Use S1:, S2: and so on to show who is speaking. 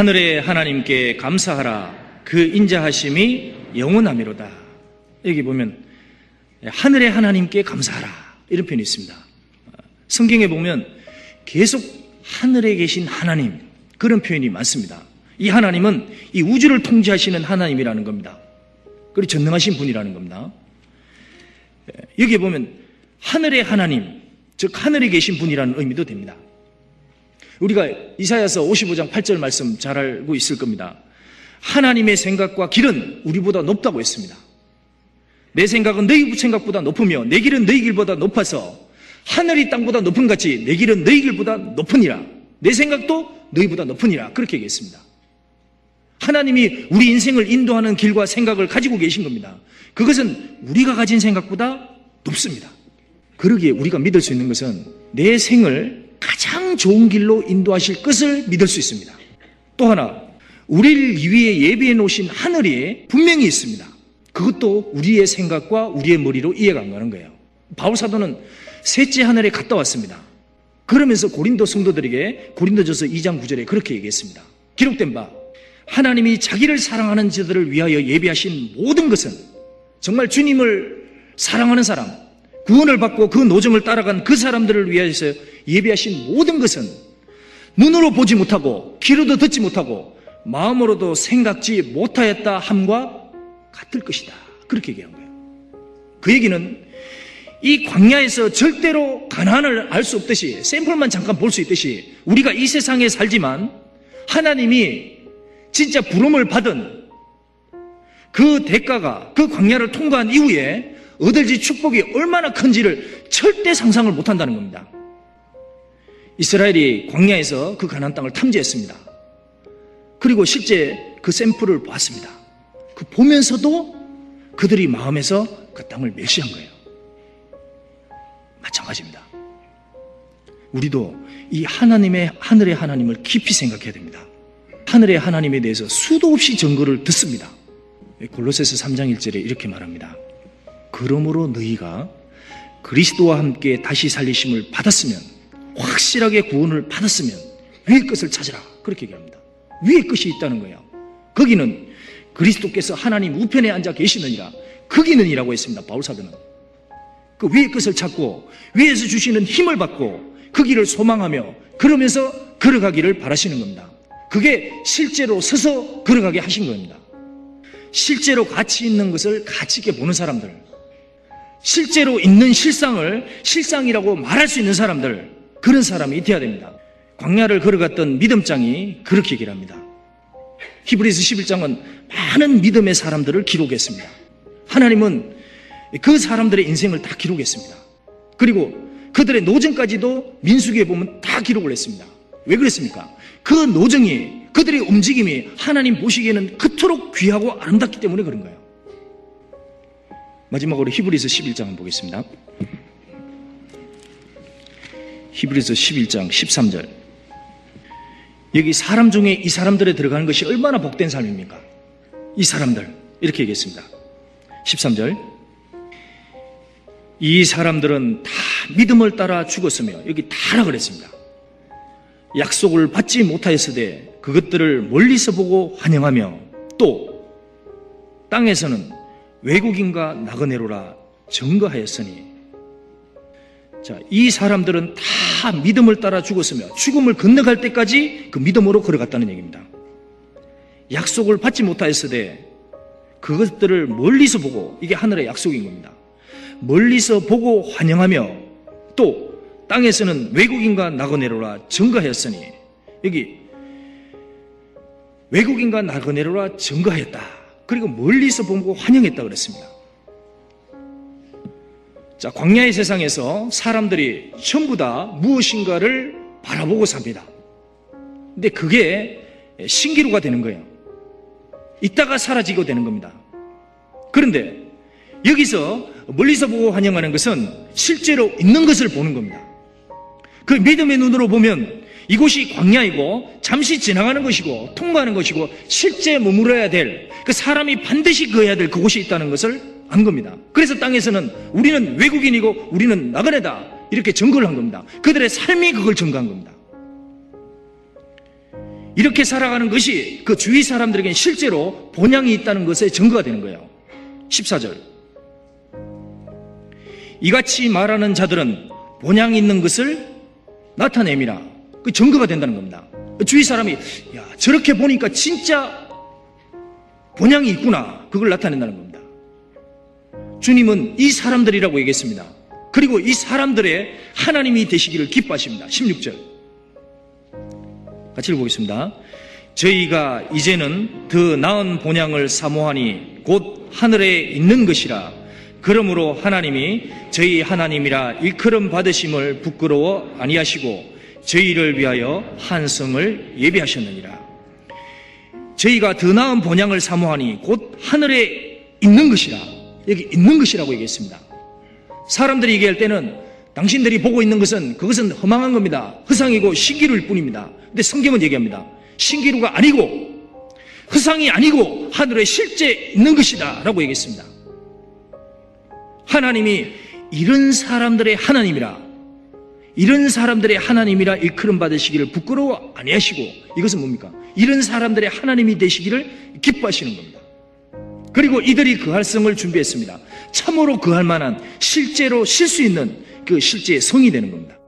S1: 하늘의 하나님께 감사하라. 그 인자하심이 영원하미로다. 여기 보면 하늘의 하나님께 감사하라. 이런 표현이 있습니다. 성경에 보면 계속 하늘에 계신 하나님 그런 표현이 많습니다. 이 하나님은 이 우주를 통제하시는 하나님이라는 겁니다. 그리고 전능하신 분이라는 겁니다. 여기에 보면 하늘의 하나님, 즉 하늘에 계신 분이라는 의미도 됩니다. 우리가 이사야서 55장 8절 말씀 잘 알고 있을 겁니다. 하나님의 생각과 길은 우리보다 높다고 했습니다. 내 생각은 너희 생각보다 높으며 내 길은 너희 길보다 높아서 하늘이 땅보다 높은 같이 내 길은 너희 길보다 높으니라. 내 생각도 너희보다 높으니라. 그렇게 얘기했습니다. 하나님이 우리 인생을 인도하는 길과 생각을 가지고 계신 겁니다. 그것은 우리가 가진 생각보다 높습니다. 그러기에 우리가 믿을 수 있는 것은 내 생을 가장 좋은 길로 인도하실 것을 믿을 수 있습니다. 또 하나, 우리를 위해 예비해 놓으신 하늘이 분명히 있습니다. 그것도 우리의 생각과 우리의 머리로 이해가 안 가는 거예요. 바울 사도는 셋째 하늘에 갔다 왔습니다. 그러면서 고린도 성도들에게 고린도전서 2장 9절에 그렇게 얘기했습니다. 기록된 바 하나님이 자기를 사랑하는 자들을 위하여 예비하신 모든 것은 정말 주님을 사랑하는 사람, 구원을 받고 그 노정을 따라간 그 사람들을 위해서 예비하신 모든 것은 눈으로 보지 못하고 귀로도 듣지 못하고 마음으로도 생각지 못하였다 함과 같을 것이다. 그렇게 얘기한 거예요. 그 얘기는 이 광야에서 절대로 가난을 알 수 없듯이 샘플만 잠깐 볼 수 있듯이 우리가 이 세상에 살지만 하나님이 진짜 부름을 받은 그 대가가 그 광야를 통과한 이후에 얻을지 축복이 얼마나 큰지를 절대 상상을 못한다는 겁니다. 이스라엘이 광야에서 그 가난 땅을 탐지했습니다. 그리고 실제 그 샘플을 보았습니다. 그 보면서도 그들이 마음에서 그 땅을 멸시한 거예요. 마찬가지입니다. 우리도 이 하나님의 하늘의 하나님을 깊이 생각해야 됩니다. 하늘의 하나님에 대해서 수도 없이 증거를 듣습니다. 골로새서 3장 1절에 이렇게 말합니다. 그러므로 너희가 그리스도와 함께 다시 살리심을 받았으면 확실하게 구원을 받았으면 위의 것을 찾으라 그렇게 얘기합니다. 위의 것이 있다는 거예요. 거기는 그리스도께서 하나님 우편에 앉아 계시느니라 거기는이라고 했습니다. 바울 사도는 그 위의 것을 찾고 위에서 주시는 힘을 받고 그 길을 소망하며 그러면서 걸어가기를 바라시는 겁니다. 그게 실제로 서서 걸어가게 하신 겁니다. 실제로 가치 있는 것을 가치 있게 보는 사람들, 실제로 있는 실상을 실상이라고 말할 수 있는 사람들, 그런 사람이 돼야 됩니다. 광야를 걸어갔던 믿음장이 그렇게 얘기를 합니다. 히브리스 11장은 많은 믿음의 사람들을 기록했습니다. 하나님은 그 사람들의 인생을 다 기록했습니다. 그리고 그들의 노정까지도 민수기에 보면 다 기록을 했습니다. 왜 그랬습니까? 그 노정이 그들의 움직임이 하나님 보시기에는 그토록 귀하고 아름답기 때문에 그런 거예요. 마지막으로 히브리서 11장 한번 보겠습니다. 히브리서 11장 13절. 여기 사람 중에 이 사람들에 들어가는 것이 얼마나 복된 삶입니까? 이 사람들. 이렇게 얘기했습니다. 13절. 이 사람들은 다 믿음을 따라 죽었으며, 여기 다라 그랬습니다. 약속을 받지 못하였으되 그것들을 멀리서 보고 환영하며 또 땅에서는 외국인과 나그네로라 증거하였으니 자, 이 사람들은 다 믿음을 따라 죽었으며 죽음을 건너갈 때까지 그 믿음으로 걸어갔다는 얘기입니다. 약속을 받지 못하였으되 그것들을 멀리서 보고 이게 하늘의 약속인 겁니다. 멀리서 보고 환영하며 또 땅에서는 외국인과 나그네로라 증거하였으니 여기 외국인과 나그네로라 증거하였다. 그리고 멀리서 보고 환영했다 그랬습니다. 자, 광야의 세상에서 사람들이 전부 다 무엇인가를 바라보고 삽니다. 근데 그게 신기루가 되는 거예요. 있다가 사라지고 되는 겁니다. 그런데 여기서 멀리서 보고 환영하는 것은 실제로 있는 것을 보는 겁니다. 그 믿음의 눈으로 보면 이곳이 광야이고 잠시 지나가는 것이고 통과하는 것이고 실제 머물러야 될 그 사람이 반드시 그어야 될 그곳이 있다는 것을 안 겁니다. 그래서 땅에서는 우리는 외국인이고 우리는 나그네다 이렇게 증거를 한 겁니다. 그들의 삶이 그걸 증거한 겁니다. 이렇게 살아가는 것이 그 주위 사람들에게는 실제로 본향이 있다는 것에 증거가 되는 거예요. 14절. 이같이 말하는 자들은 본향이 있는 것을 나타내미라. 그 증거가 된다는 겁니다. 그 주위 사람이 야 저렇게 보니까 진짜 본향이 있구나. 그걸 나타낸다는 겁니다. 주님은 이 사람들이라고 얘기했습니다. 그리고 이 사람들의 하나님이 되시기를 기뻐하십니다. 16절. 같이 읽어보겠습니다. 저희가 이제는 더 나은 본향을 사모하니 곧 하늘에 있는 것이라. 그러므로 하나님이 저희 하나님이라 일컬음 받으심을 부끄러워 아니하시고 저희를 위하여 한 성을 예비하셨느니라. 저희가 더 나은 본향을 사모하니 곧 하늘에 있는 것이라. 여기 있는 것이라고 얘기했습니다. 사람들이 얘기할 때는 당신들이 보고 있는 것은 그것은 허망한 겁니다. 허상이고 신기루일 뿐입니다. 근데 성경은 얘기합니다. 신기루가 아니고 허상이 아니고 하늘에 실제 있는 것이다 라고 얘기했습니다. 하나님이 이런 사람들의 하나님이라 이런 사람들의 하나님이라 일컬음 받으시기를 부끄러워 아니하시고 이것은 뭡니까? 이런 사람들의 하나님이 되시기를 기뻐하시는 겁니다. 그리고 이들이 그할 성을 준비했습니다. 참으로 그할 만한 실제로 쉴 수 있는 그 실제의 성이 되는 겁니다.